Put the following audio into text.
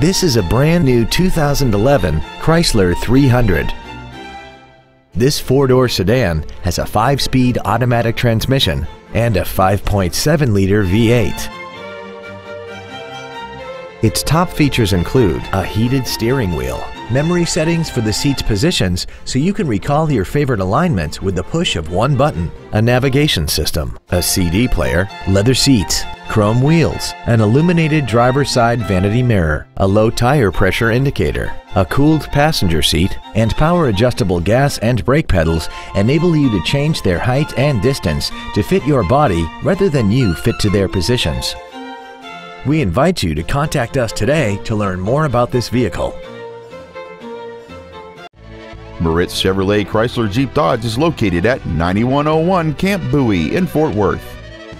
This is a brand new 2011 Chrysler 300. This four-door sedan has a five-speed automatic transmission and a 5.7-liter V8. Its top features include a heated steering wheel, memory settings for the seat's positions so you can recall your favorite alignments with the push of one button, a navigation system, a CD player, leather seats, chrome wheels, an illuminated driver's side vanity mirror, a low tire pressure indicator, a cooled passenger seat, and power adjustable gas and brake pedals enable you to change their height and distance to fit your body rather than you fit to their positions. We invite you to contact us today to learn more about this vehicle. Moritz Chevrolet Chrysler Jeep Dodge is located at 9101 Camp Bowie in Fort Worth.